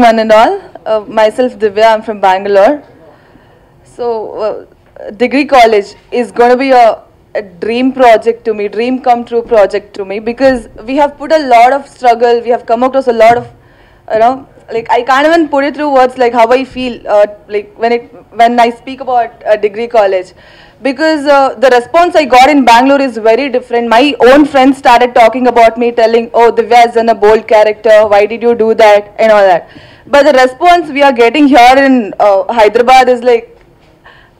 one and all. Uh, myself, Divya, I'm from Bangalore. So, uh, degree college is going to be a, a dream project to me, dream come true project to me because we have put a lot of struggle, we have come across a lot of, you know, like I can't even put it through words like how I feel, uh, like when it when I speak about a degree college, because uh, the response I got in Bangalore is very different. My own friends started talking about me, telling, "Oh, Divya has done a bold character. Why did you do that?" and all that. But the response we are getting here in uh, Hyderabad is like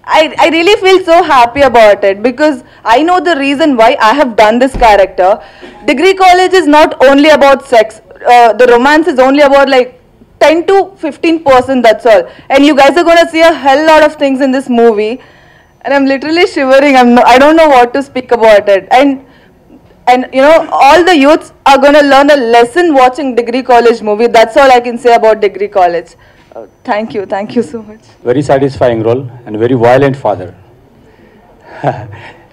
I, I really feel so happy about it because I know the reason why I have done this character. Degree college is not only about sex. Uh, the romance is only about like 10 to 15 percent. That's all. And you guys are gonna see a hell lot of things in this movie. And I'm literally shivering. I'm no, I don't know what to speak about it. And and you know all the youths are gonna learn a lesson watching degree college movie. That's all I can say about degree college. Uh, thank you. Thank you so much. very satisfying role and very violent father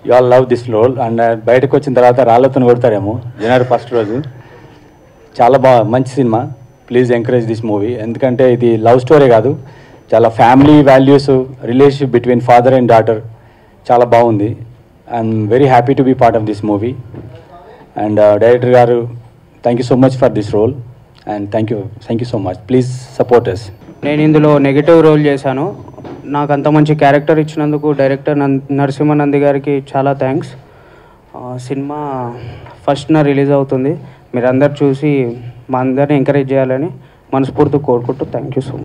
you all love this role and బయటకు వచ్చిన తర్వాత రాళ్ళతో కొడతారేమో జనవరి first రోజు చాలా బాగా మంచి cinema please encourage this movie ఎందుకంటే ఇది లవ్ స్టోరీ కాదు. చాలా family values relationship between father and daughter చాలా బాగుంది. I'm very happy to be part of this movie and director గారు thank you so much for this role and thank you thank you so much please supporters నేను ఇందులో negative role చేశాను. నాకు అంత మంచి character ఇచ్చినందుకు డైరెక్టర్ నం నరసింహనంది గారికి చాలా థ్యాంక్స్ సినిమా ఫస్ట్న రిలీజ్ అవుతుంది. మీరందరు చూసి మా అందరిని ఎంకరేజ్ చేయాలని మనస్ఫూర్తి కోరుకుంటూ థ్యాంక్ యూ సో మచ్